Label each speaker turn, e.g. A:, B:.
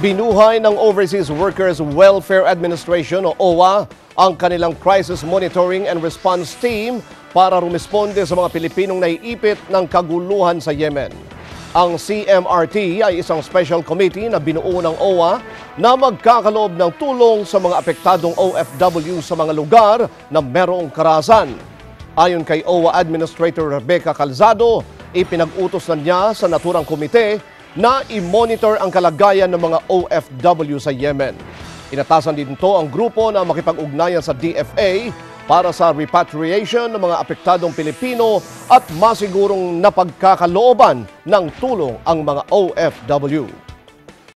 A: Binuhay ng Overseas Workers Welfare Administration o OWA ang kanilang Crisis Monitoring and Response Team para rumisponde sa mga Pilipinong naiipit ng kaguluhan sa Yemen. Ang CMRT ay isang special committee na binuo ng OWA na magkakaloob ng tulong sa mga apektadong OFW sa mga lugar na merong karahasan. Ayon kay OWA Administrator Rebecca Calzado, ipinag-utos na niya sa naturang komite na i-monitor ang kalagayan ng mga OFW sa Yemen. Inatasan din ito ang grupo na makipag-ugnayan sa DFA para sa repatriation ng mga apektadong Pilipino at masigurong napagkakalooban ng tulong ang mga OFW.